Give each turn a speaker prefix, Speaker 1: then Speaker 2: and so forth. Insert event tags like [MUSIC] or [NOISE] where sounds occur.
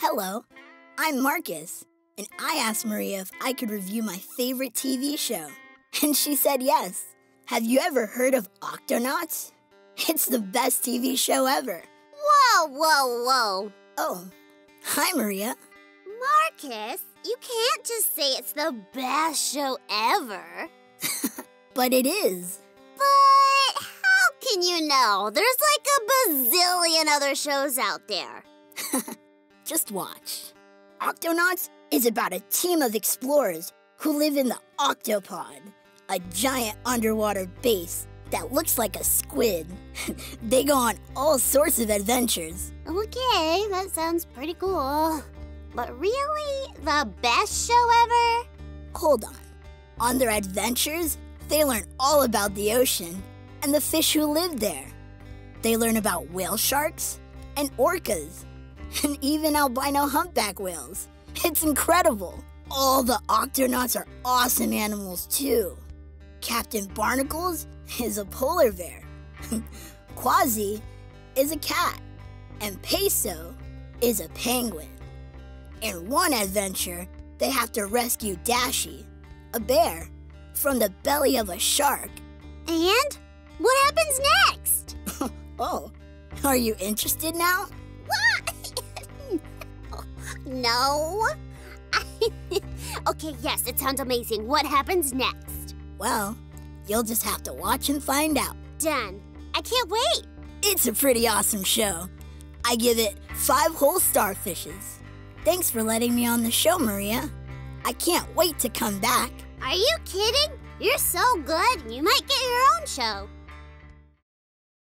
Speaker 1: Hello, I'm Marcus, and I asked Maria if I could review my favorite TV show. [LAUGHS] And she said yes. Have you ever heard of Octonauts? [LAUGHS] It's the best TV show ever.
Speaker 2: Whoa, whoa, whoa.
Speaker 1: Oh, hi, Maria.
Speaker 2: Marcus, you can't just say it's the best show ever. [LAUGHS]
Speaker 1: But it is.
Speaker 2: But how can you know? There's like a bazillion other shows out there.
Speaker 1: Just watch. Octonauts is about a team of explorers who live in the Octopod, a giant underwater base that looks like a squid. [LAUGHS] they go on all sorts of adventures.
Speaker 2: Okay, that sounds pretty cool. But really, the best show ever?
Speaker 1: Hold on. On their adventures, they learn all about the ocean and the fish who live there. They learn about whale sharks and orcas and even albino humpback whales. It's incredible. All the octonauts are awesome animals too. Captain Barnacles is a polar bear. [LAUGHS] Kwazii is a cat. And Peso is a penguin. In one adventure, they have to rescue Dashi, a bear, from the belly of a shark.
Speaker 2: And what happens next? [LAUGHS]
Speaker 1: Oh, are you interested now?
Speaker 2: No. [LAUGHS] okay, yes, it sounds amazing. What happens next?
Speaker 1: Well, you'll just have to watch and find out.
Speaker 2: Done. I can't wait.
Speaker 1: It's a pretty awesome show. I give it five whole starfishes. Thanks for letting me on the show, Maria. I can't wait to come back.
Speaker 2: Are you kidding? You're so good, you might get your own show.